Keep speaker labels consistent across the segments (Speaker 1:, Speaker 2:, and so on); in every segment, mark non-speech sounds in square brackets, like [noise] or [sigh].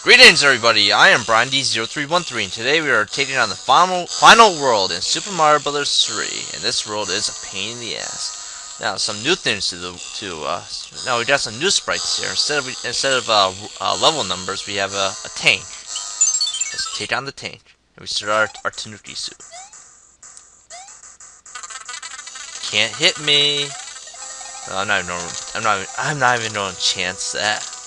Speaker 1: Greetings everybody, I am Brian D0313 and today we are taking on the final, final world in Super Mario Bros. 3 and this world is a pain in the ass. Now some new things to the to uh now we got some new sprites here. Instead of instead of uh, uh, level numbers we have a, a tank. Let's take on the tank and we start our, our Tanuki suit. Can't hit me. I'm not even I'm not I'm not even going to chance that.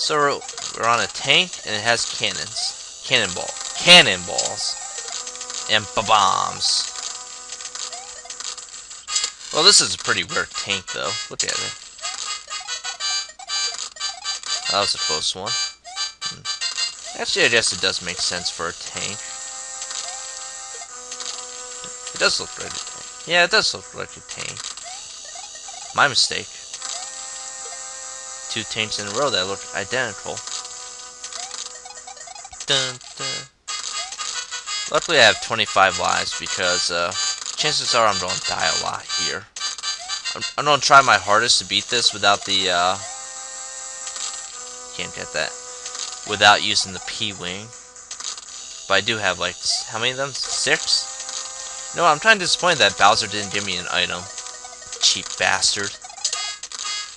Speaker 1: So we're, on a tank and it has cannons. Cannonball. Cannonballs. And bombs. Well, this is a pretty weird tank, though. Look at it. That was a close one. Hmm. Actually, I guess it does make sense for a tank. It does look like a tank. Yeah, it does look like a tank. My mistake two tanks in a row that look identical. Dun, dun. Luckily I have 25 lives because uh, chances are I'm going to die a lot here. I'm, I'm going to try my hardest to beat this without the, uh, can't get that, without using the P-Wing. But I do have like, how many of them? Six? No, I'm trying to disappointed that Bowser didn't give me an item. Cheap bastard.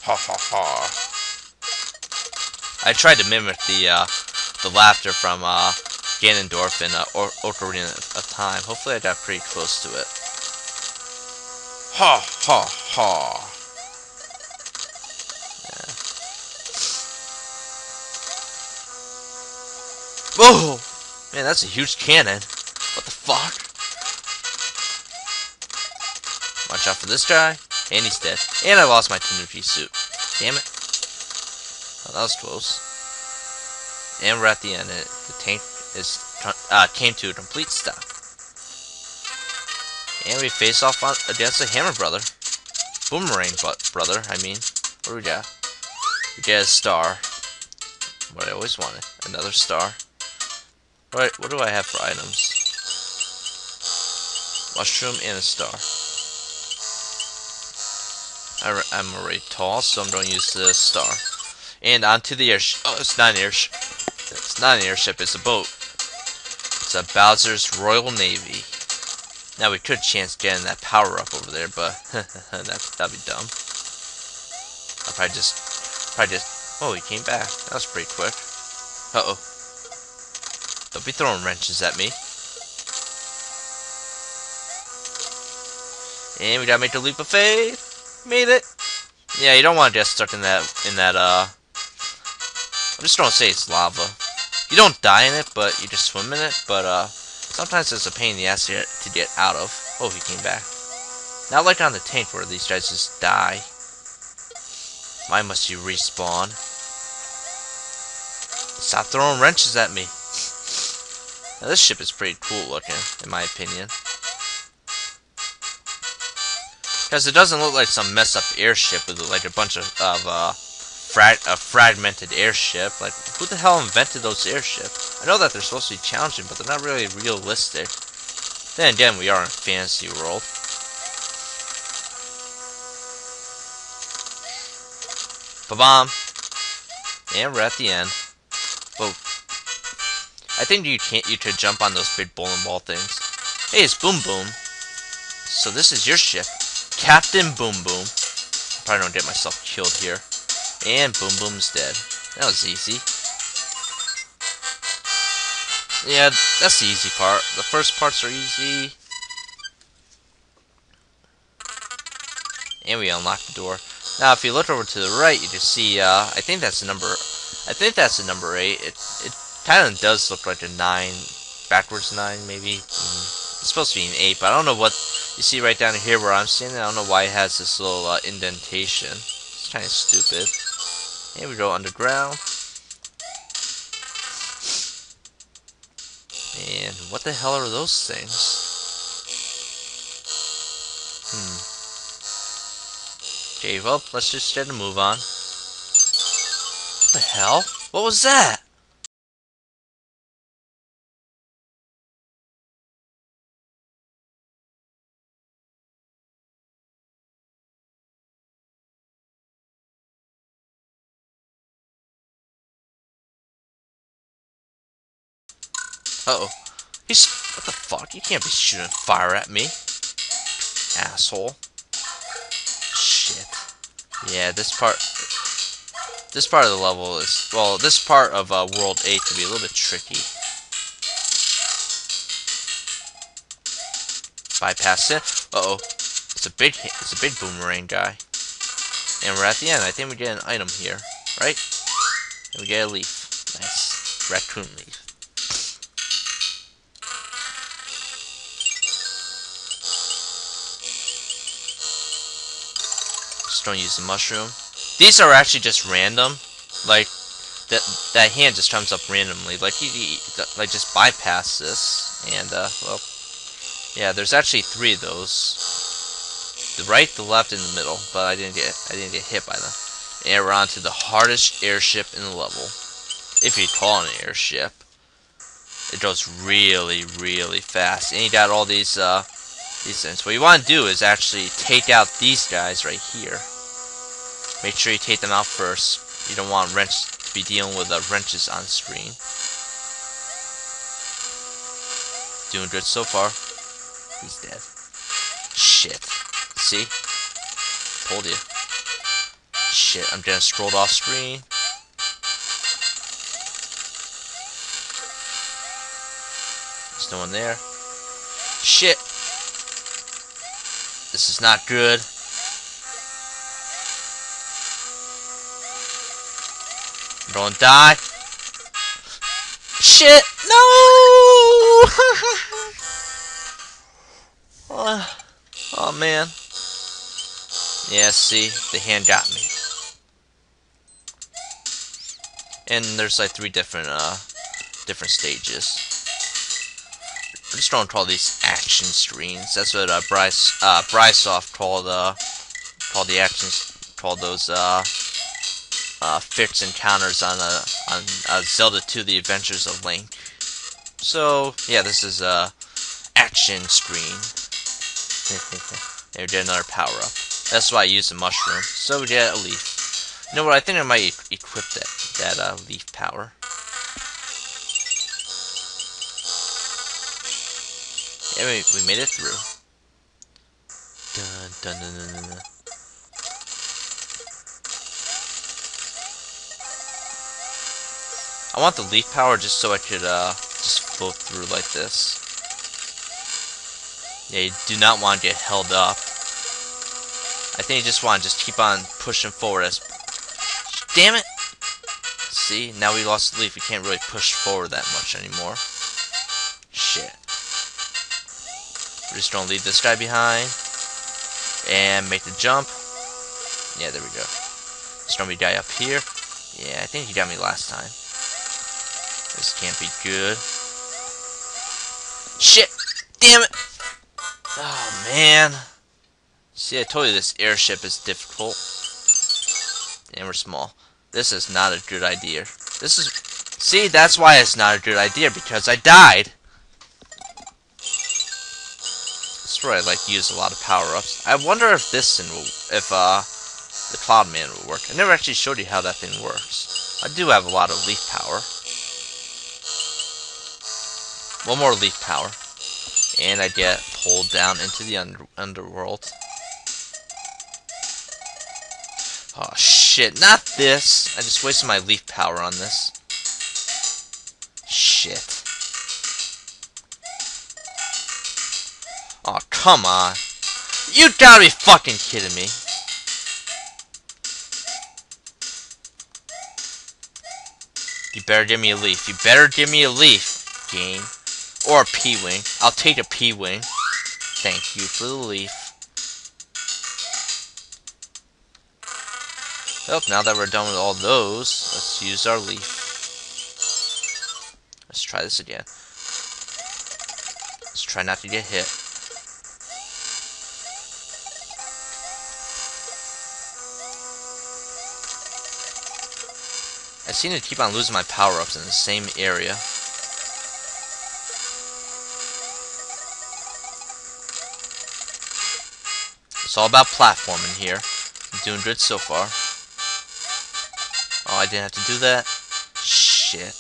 Speaker 1: Ha ha ha. I tried to mimic the uh, the laughter from uh, Ganondorf in uh, or Ocarina of Time. Hopefully I got pretty close to it. Ha ha ha. Yeah. Whoa! Man, that's a huge cannon. What the fuck? Watch out for this guy. And he's dead. And I lost my Tanuki suit. Damn it. Oh, that was close. And we're at the end. It, the tank is uh, came to a complete stop. And we face off on, against the Hammer Brother. Boomerang but brother, I mean. What do we got? We get a star. What I always wanted. Another star. Alright, what do I have for items? Mushroom and a star. I, I'm already tall, so I'm going to use the star. And onto the airship. Oh, it's not an airship. It's not an airship, it's a boat. It's a Bowser's Royal Navy. Now we could chance getting that power up over there, but [laughs] that, that'd be dumb. I'll probably just, probably just, oh, he came back. That was pretty quick. Uh-oh. Don't be throwing wrenches at me. And we gotta make the leap of faith. Made it. Yeah, you don't want to get stuck in that, in that, uh, I'm just gonna say it's lava. You don't die in it, but you just swim in it, but uh, sometimes it's a pain in the ass to get, to get out of. Oh, he came back. Not like on the tank where these guys just die. Why must you respawn? Stop throwing wrenches at me. Now this ship is pretty cool looking, in my opinion. Because it doesn't look like some mess up airship with like a bunch of, of uh, frag a fragmented airship. Like, who the hell invented those airships? I know that they're supposed to be challenging, but they're not really realistic. Then again, we are in fantasy world. Bob-omb. And we're at the end. Whoa. I think you can't you could jump on those big bowling ball things. Hey, it's Boom Boom. So this is your ship. Captain Boom Boom. I probably don't get myself killed here. And Boom Boom's dead. That was easy. Yeah, that's the easy part. The first parts are easy. And we unlock the door. Now, if you look over to the right, you just see, uh, I think that's the number, I think that's the number 8. It, it kind of does look like a 9, backwards 9, maybe. Mm, it's supposed to be an 8, but I don't know what, you see right down here where I'm standing, I don't know why it has this little uh, indentation. It's kind of stupid. Here we go underground. And what the hell are those things? Hmm. Okay, well, let's just get a move on. What the hell? What was that? Uh oh. He's. What the fuck? You can't be shooting fire at me. Asshole. Shit. Yeah, this part. This part of the level is. Well, this part of uh, World 8 can be a little bit tricky. Bypass it. Uh oh. It's a big. It's a big boomerang guy. And we're at the end. I think we get an item here, right? And we get a leaf. Nice. Raccoon leaf. Don't use the mushroom. These are actually just random. Like, that that hand just comes up randomly. Like, you, you like just bypass this. And, uh, well, yeah, there's actually three of those the right, the left, and the middle, but I didn't get I didn't get hit by them. And we're on to the hardest airship in the level, if you call it an airship. It goes really, really fast, and you got all these uh, these things. What you want to do is actually take out these guys right here. Make sure you take them out first. You don't want wrench to be dealing with the wrenches on screen. Doing good so far. He's dead. Shit. See? Told you. Shit, I'm getting scrolled off screen. There's no one there. Shit! This is not good. Gonna die. Shit! No! [laughs] oh man. Yeah, see, the hand got me. And there's like three different uh different stages. I'm just gonna call these action screens. That's what uh Bryce uh Brysoft called uh called the actions called those uh uh fixed encounters on uh on uh, Zelda 2 The Adventures of Link. So yeah, this is a uh, action screen. and we get another power up. That's why I use the mushroom. So we get a leaf. You know what? I think I might equip that that uh, leaf power. Yeah, we, made it through. Dun dun dun. I want the leaf power just so I could uh just float through like this. Yeah, you do not want to get held up. I think you just want to just keep on pushing forward as... Damn it! See, now we lost the leaf. We can't really push forward that much anymore. We're just gonna leave this guy behind. And make the jump. Yeah, there we go. Be guy up here. Yeah, I think he got me last time. This can't be good. Shit! Damn it! Oh, man. See, I told you this airship is difficult. And we're small. This is not a good idea. This is... See, that's why it's not a good idea, because I died. Where I like use a lot of power-ups. I wonder if this thing will... If, uh... The Cloud Man will work. I never actually showed you how that thing works. I do have a lot of leaf power. One more leaf power. And I get pulled down into the under underworld. Oh shit, not this! I just wasted my leaf power on this. Shit. Come on. You gotta be fucking kidding me. You better give me a leaf. You better give me a leaf, game. Or a P-Wing. I'll take a P-Wing. Thank you for the leaf. Well, now that we're done with all those, let's use our leaf. Let's try this again. Let's try not to get hit. seem to keep on losing my power-ups in the same area. It's all about platforming here. I'm doing good so far. Oh, I didn't have to do that. Shit.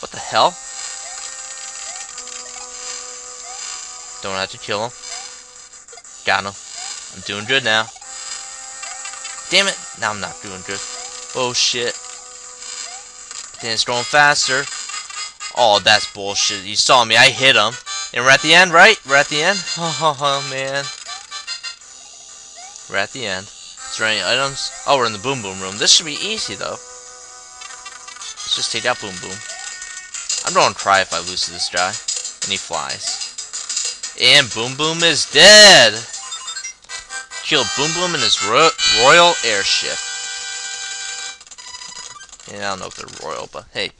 Speaker 1: What the hell? Don't have to kill him. Got him. I'm doing good now. Damn it. Now I'm not doing good. Oh shit. Then it's going faster. Oh, that's bullshit. You saw me. I hit him. And we're at the end, right? We're at the end? [laughs] Oh, man. We're at the end. Is there any items? Oh, we're in the Boom Boom room. This should be easy, though. Let's just take out Boom Boom. I'm going to cry if I lose to this guy. And he flies. And Boom Boom is dead! Killed Boom Boom in his ro royal airship. I don't know if they're royal, but hey.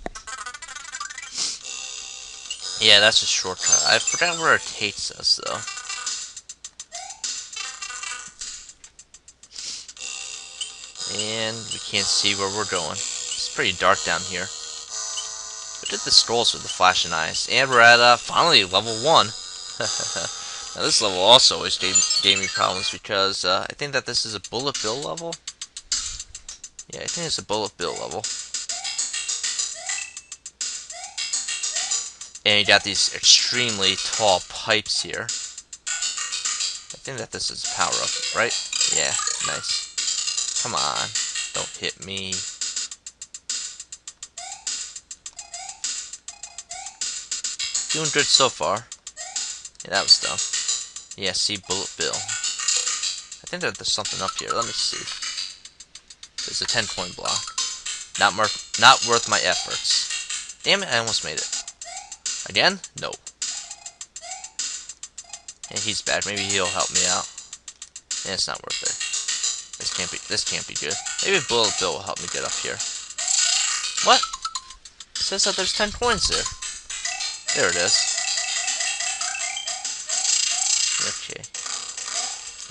Speaker 1: Yeah, that's a shortcut. I forgot where it takes us, though. And we can't see where we're going. It's pretty dark down here. But did the scrolls with the flashing eyes. And we're at, uh, finally, level 1. [laughs] now, this level also always gave, gave me problems because uh, I think that this is a bullet bill level. Yeah, I think it's a bullet bill level. And you got these extremely tall pipes here. I think that this is a power up, right? Yeah, nice. Come on, don't hit me. Doing good so far. Yeah, that was dumb. Yeah, see, Bullet Bill. I think that there's something up here. Let me see. There's a 10 point block. Not, not worth my efforts. Damn it, I almost made it. Again? No. And he's bad. Maybe he'll help me out. And it's not worth it. This can't be. This can't be good. Maybe Bullet Bill will help me get up here. What? It says that there's 10 coins there. There it is. Okay.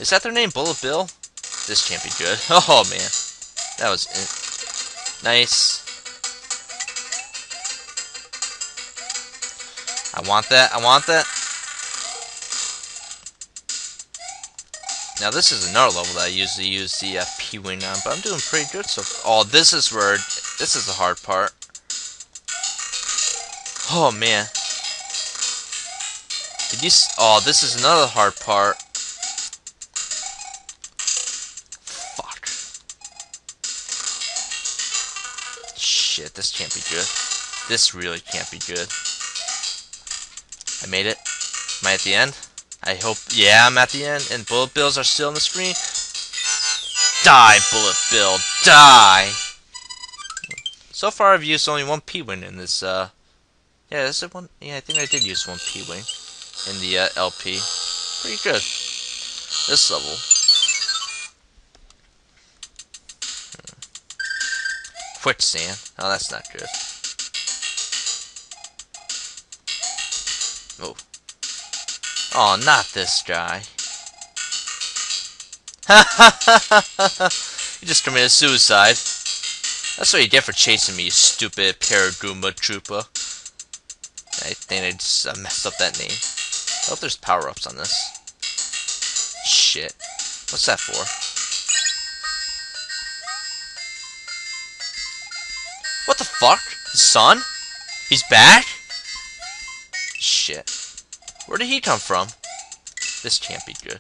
Speaker 1: Is that their name, Bullet Bill? This can't be good. [laughs] Oh, man. That was nice. I want that. I want that. Now this is another level that I usually use the uh, P-Wing on, but I'm doing pretty good so far. Oh, this is where... This is the hard part. Oh, man. Did you... Oh, this is another hard part. This can't be good. This really can't be good. I made it. Am I at the end? I hope. Yeah, I'm at the end. And bullet bills are still on the screen. Die, bullet bill. Die. So far, I've used only one P-wing in this. Uh, yeah, this is one. Yeah, I think I did use one P-wing in the uh, LP. Pretty good. This level. Quicksand. Oh, that's not good. Oh. Oh, not this guy. Ha ha ha you just committed suicide. That's what you get for chasing me, you stupid Paragoomba Trooper. I think I just uh, messed up that name. I hope there's power-ups on this. Shit. What's that for? Fuck? The sun? He's back? Shit. Where did he come from? This can't be good.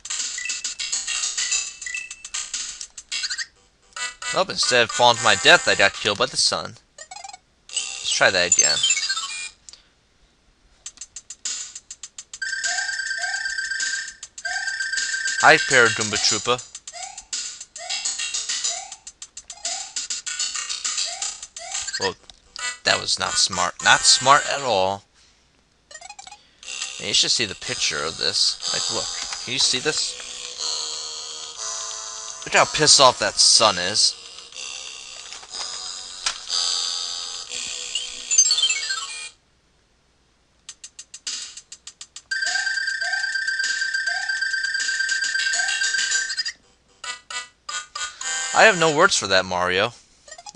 Speaker 1: Nope, instead of falling to my death, I got killed by the sun. Let's try that again. Hi, Paragoomba Troopa. Well, that was not smart. Not smart at all. You should see the picture of this. Like, look. Can you see this? Look how pissed off that sun is. I have no words for that, Mario.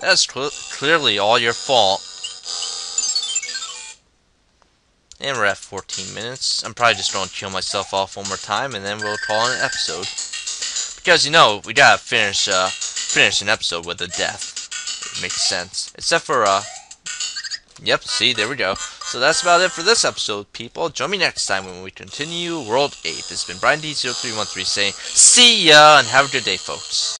Speaker 1: That's cl clearly all your fault. And we're at 14 minutes. I'm probably just going to kill myself off one more time, and then we'll call it an episode. Because, you know, we gotta finish, uh, finish an episode with a death. It makes sense. Except for, uh, Yep, see, there we go. So that's about it for this episode, people. Join me next time when we continue World 8. This has been Brian D0313 saying, see ya, and have a good day, folks.